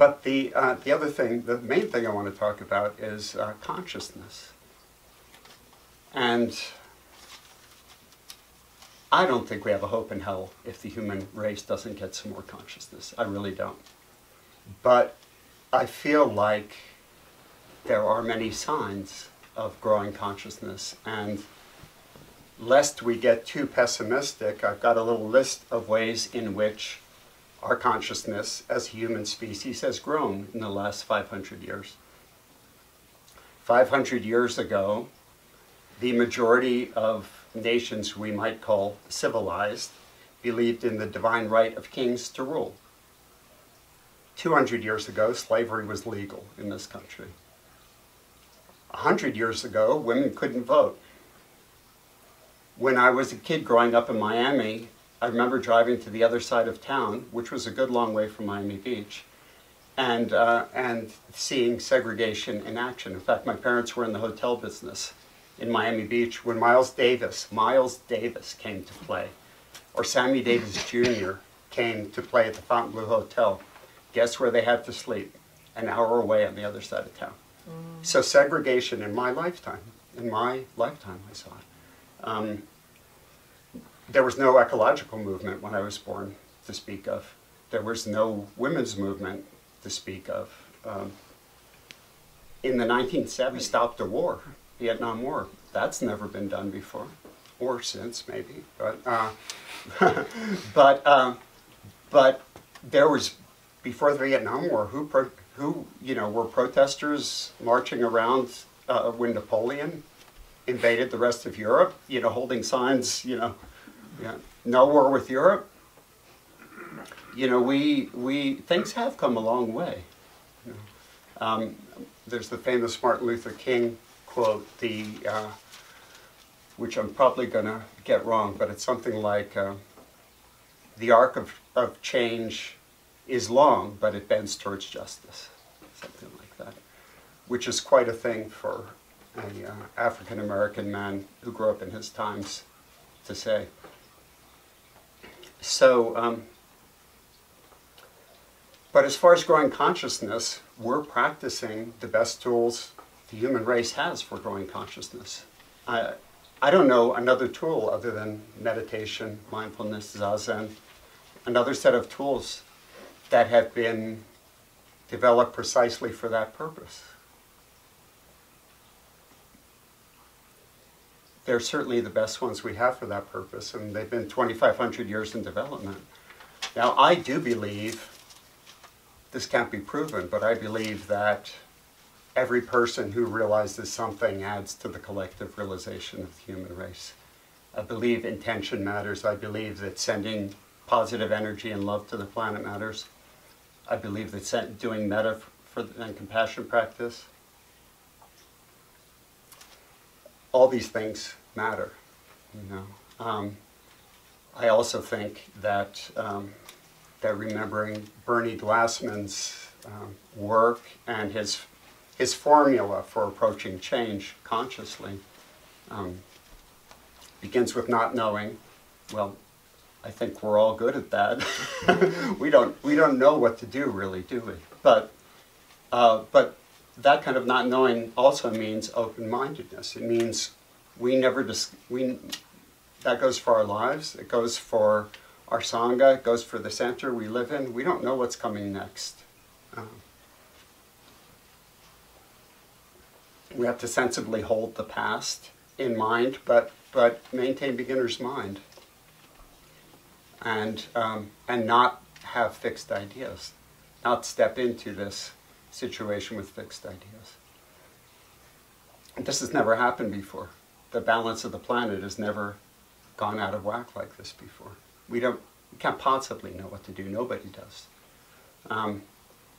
but the, uh, the other thing, the main thing I want to talk about is uh, consciousness. And I don't think we have a hope in hell if the human race doesn't get some more consciousness. I really don't. But I feel like there are many signs of growing consciousness. And lest we get too pessimistic, I've got a little list of ways in which our consciousness as a human species has grown in the last 500 years. 500 years ago, the majority of nations we might call civilized believed in the divine right of kings to rule. 200 years ago, slavery was legal in this country. 100 years ago, women couldn't vote. When I was a kid growing up in Miami, I remember driving to the other side of town, which was a good long way from Miami Beach, and, uh, and seeing segregation in action. In fact, my parents were in the hotel business in Miami Beach when Miles Davis, Miles Davis came to play, or Sammy Davis Jr. came to play at the Fontainebleau Hotel. Guess where they had to sleep? An hour away on the other side of town. Mm. So segregation in my lifetime, in my lifetime I saw it. Um, there was no ecological movement when I was born to speak of. There was no women's movement to speak of. Um, in the 1970s, we stopped a war, Vietnam War. That's never been done before, or since maybe. But uh, but uh, but there was before the Vietnam War. Who pro, who you know were protesters marching around uh, when Napoleon invaded the rest of Europe? You know, holding signs. You know yeah. No war with Europe. You know, we, we, things have come a long way. um, there's the famous Martin Luther King quote, the, uh, which I'm probably going to get wrong, but it's something like, uh, the arc of, of change is long, but it bends towards justice, something like that, which is quite a thing for an uh, African-American man who grew up in his times to say. So, um, but as far as growing consciousness, we're practicing the best tools the human race has for growing consciousness. I, I don't know another tool other than meditation, mindfulness, zazen, another set of tools that have been developed precisely for that purpose. They're certainly the best ones we have for that purpose, and they've been 2,500 years in development. Now, I do believe, this can't be proven, but I believe that every person who realizes something adds to the collective realization of the human race. I believe intention matters. I believe that sending positive energy and love to the planet matters. I believe that doing metta for, and compassion practice. All these things matter. You know, um, I also think that um, that remembering Bernie Glassman's um, work and his his formula for approaching change consciously um, begins with not knowing. Well, I think we're all good at that. we don't we don't know what to do really, do we? But uh, but that kind of not knowing also means open-mindedness. It means we never dis- we that goes for our lives. It goes for our sangha. It goes for the center we live in. We don't know what's coming next. Um, we have to sensibly hold the past in mind, but but maintain beginner's mind, and um, and not have fixed ideas, not step into this situation with fixed ideas. This has never happened before the balance of the planet has never gone out of whack like this before. We don't, we can't possibly know what to do. Nobody does. Um,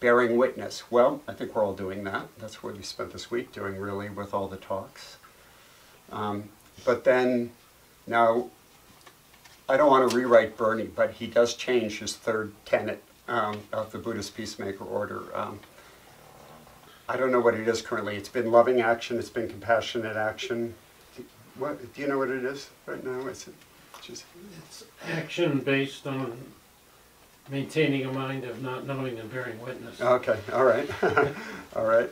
bearing witness. Well, I think we're all doing that. That's what we spent this week doing, really, with all the talks. Um, but then, now, I don't want to rewrite Bernie, but he does change his third tenet um, of the Buddhist peacemaker order. I don't know what it is currently. It's been loving action, it's been compassionate action, what, do you know what it is right now? Is it just It's action based on maintaining a mind of not knowing and bearing witness. Okay, all right, all right.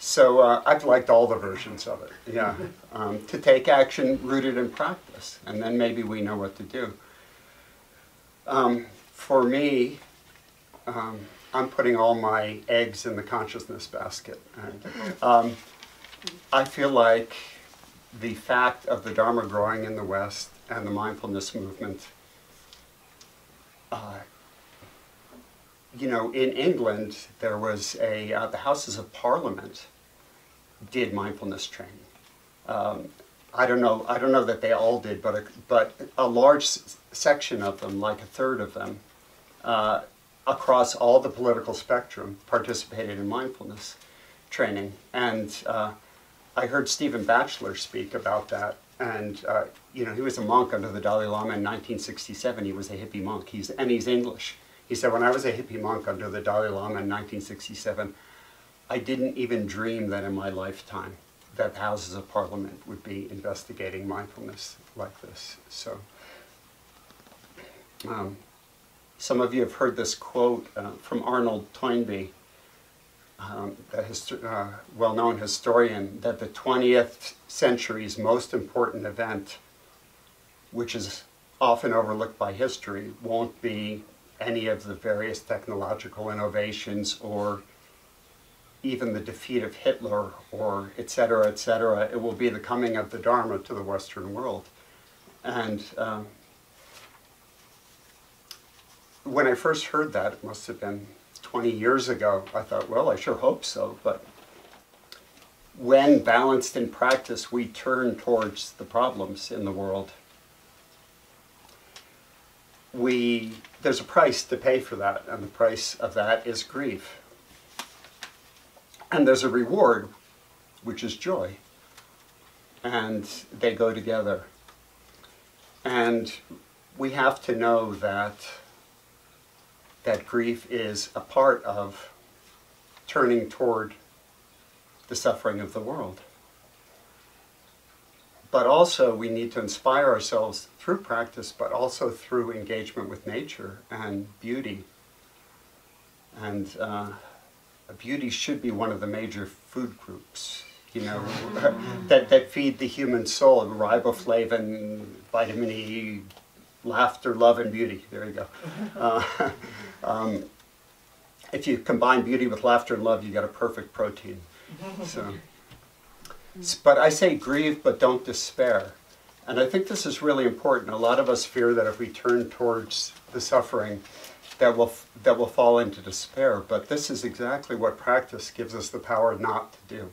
So uh, I've liked all the versions of it, yeah. Um, to take action rooted in practice, and then maybe we know what to do. Um, for me, um, I'm putting all my eggs in the consciousness basket. Um, I feel like the fact of the Dharma growing in the West and the mindfulness movement uh, you know, in England, there was a, uh, the Houses of Parliament did mindfulness training. Um, I don't know, I don't know that they all did, but a, but a large section of them, like a third of them, uh, across all the political spectrum, participated in mindfulness training. And uh, I heard Stephen Batchelor speak about that. And, uh, you know, he was a monk under the Dalai Lama in 1967. He was a hippie monk. He's, and he's English. He said, when I was a hippie monk under the Dalai Lama in 1967, I didn't even dream that in my lifetime that Houses of Parliament would be investigating mindfulness like this. So, um, some of you have heard this quote uh, from Arnold Toynbee, um, the uh, well-known historian, that the 20th century's most important event, which is often overlooked by history, won't be any of the various technological innovations or even the defeat of Hitler or et cetera, et cetera. It will be the coming of the Dharma to the Western world. And um, when I first heard that, it must have been 20 years ago, I thought, well, I sure hope so. But when balanced in practice, we turn towards the problems in the world. We, there's a price to pay for that, and the price of that is grief. And there's a reward, which is joy. And they go together. And we have to know that that grief is a part of turning toward the suffering of the world. But also, we need to inspire ourselves through practice, but also through engagement with nature and beauty. And uh, beauty should be one of the major food groups, you know, that, that feed the human soul, riboflavin, vitamin E, laughter, love, and beauty. There you go. Uh, um, if you combine beauty with laughter and love, you get a perfect protein. So, but I say grieve, but don't despair. And I think this is really important. A lot of us fear that if we turn towards the suffering, that will that will fall into despair. But this is exactly what practice gives us the power not to do.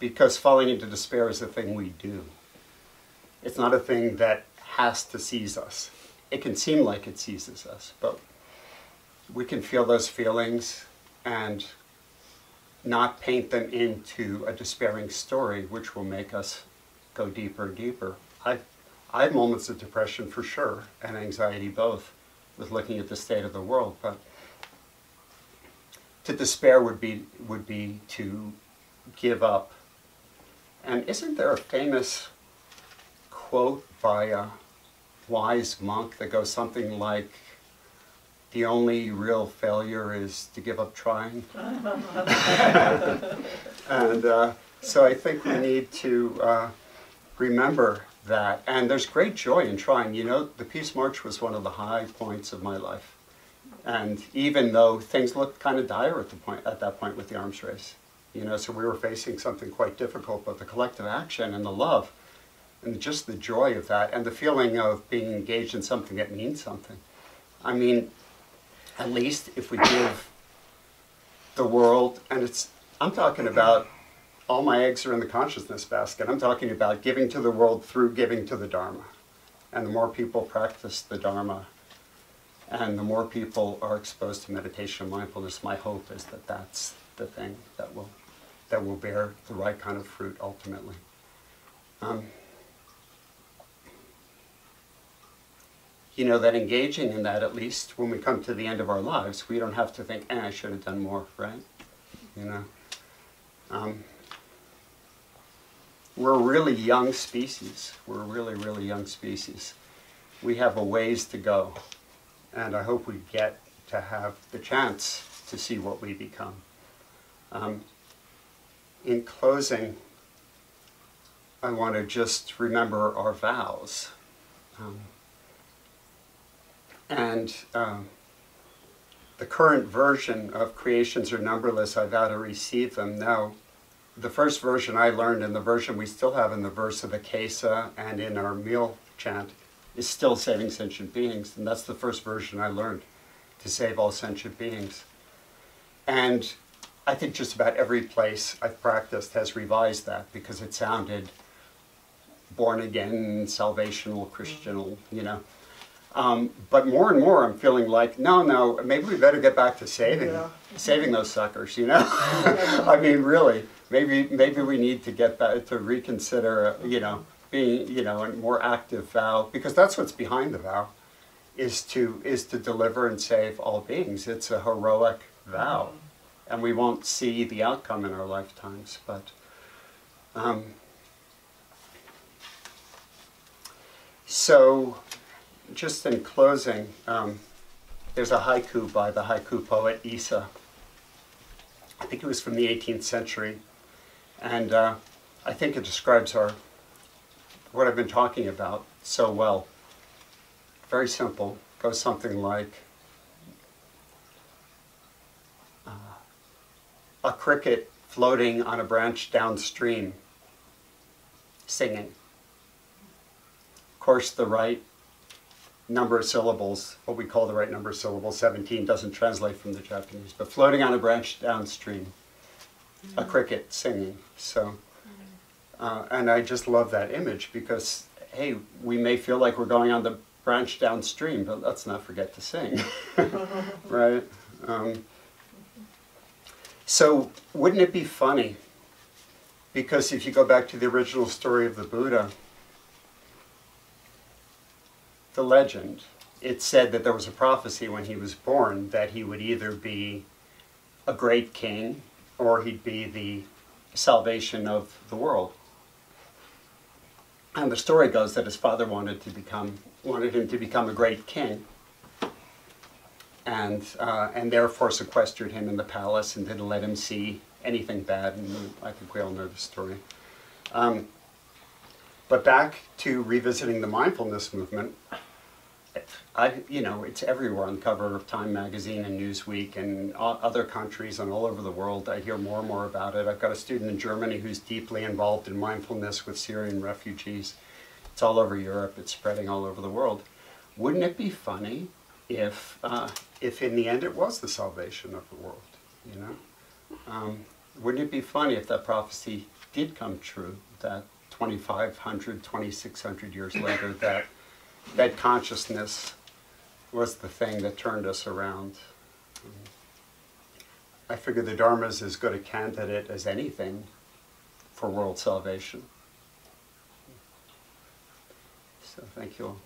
Because falling into despair is a thing we do. It's not a thing that has to seize us. It can seem like it seizes us, but we can feel those feelings and not paint them into a despairing story, which will make us go deeper and deeper. I, I have moments of depression for sure, and anxiety both, with looking at the state of the world. But to despair would be would be to give up. And isn't there a famous quote by a wise monk that goes something like, "The only real failure is to give up trying." and uh, so I think we need to uh, remember that. And there's great joy in trying. You know, the Peace March was one of the high points of my life. And even though things looked kind of dire at the point at that point with the arms race, you know, so we were facing something quite difficult. But the collective action and the love, and just the joy of that, and the feeling of being engaged in something that means something. I mean, at least if we give the world, and it's I'm talking about all my eggs are in the consciousness basket. I'm talking about giving to the world through giving to the Dharma. And the more people practice the Dharma, and the more people are exposed to meditation and mindfulness, my hope is that that's the thing that will, that will bear the right kind of fruit ultimately. Um, you know, that engaging in that, at least when we come to the end of our lives, we don't have to think, eh, I should have done more, right? You know? Um, we're a really young species. We're a really, really young species. We have a ways to go. And I hope we get to have the chance to see what we become. Um, in closing, I want to just remember our vows. Um, and um, the current version of creations are numberless, I vow to receive them. Now, the first version I learned and the version we still have in the verse of the Kesa and in our meal chant is still saving sentient beings. And that's the first version I learned to save all sentient beings. And I think just about every place I've practiced has revised that because it sounded born again, salvational, Christianal, you know. Um, but more and more, I'm feeling like, no, no, maybe we better get back to saving, Yeah. saving those suckers. You know, I mean, really, maybe maybe we need to get back to reconsider, uh, you know, being, you know, a more active vow because that's what's behind the vow, is to is to deliver and save all beings. It's a heroic vow, and we won't see the outcome in our lifetimes, but. Um, so just in closing, um, there's a haiku by the haiku poet Issa. I think it was from the 18th century, and uh, I think it describes our what I've been talking about so well. Very simple. Goes something like uh, a cricket floating on a branch downstream, singing. Of course, the right number of syllables, what we call the right number of syllables, 17, doesn't translate from the Japanese, but floating on a branch downstream, a cricket singing. So, uh, and I just love that image because, hey, we may feel like we're going on the branch downstream, but let's not forget to sing, right? Um, so, wouldn't it be funny? Because if you go back to the original story of the Buddha, the legend, it said that there was a prophecy when he was born that he would either be a great king or he'd be the salvation of the world. And the story goes that his father wanted to become wanted him to become a great king, and uh, and therefore sequestered him in the palace and didn't let him see anything bad. And I think we all know the story. Um, but back to revisiting the mindfulness movement, I, you know, it's everywhere on the cover of Time magazine and Newsweek and other countries and all over the world. I hear more and more about it. I've got a student in Germany who's deeply involved in mindfulness with Syrian refugees. It's all over Europe. It's spreading all over the world. Wouldn't it be funny if, uh, if in the end it was the salvation of the world? You know, um, wouldn't it be funny if that prophecy did come true? That 2,500, 2,600 years later, that that consciousness was the thing that turned us around. I figure the Dharma is as good a candidate as anything for world salvation. So thank you all.